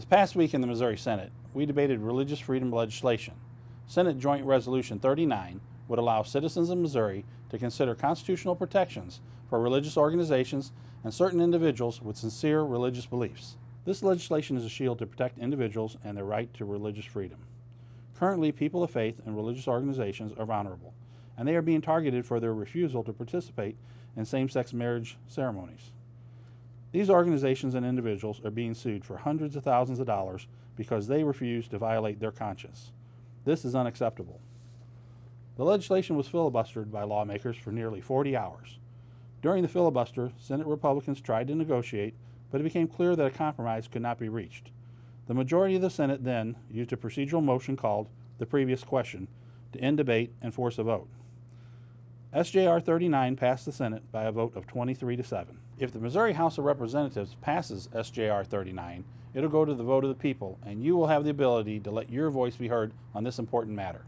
This past week in the Missouri Senate, we debated religious freedom legislation. Senate Joint Resolution 39 would allow citizens of Missouri to consider constitutional protections for religious organizations and certain individuals with sincere religious beliefs. This legislation is a shield to protect individuals and their right to religious freedom. Currently, people of faith and religious organizations are vulnerable, and they are being targeted for their refusal to participate in same sex marriage ceremonies. These organizations and individuals are being sued for hundreds of thousands of dollars because they refuse to violate their conscience. This is unacceptable. The legislation was filibustered by lawmakers for nearly 40 hours. During the filibuster, Senate Republicans tried to negotiate, but it became clear that a compromise could not be reached. The majority of the Senate then used a procedural motion called the previous question to end debate and force a vote. SJR 39 passed the Senate by a vote of 23 to 7. If the Missouri House of Representatives passes SJR 39, it'll go to the vote of the people, and you will have the ability to let your voice be heard on this important matter.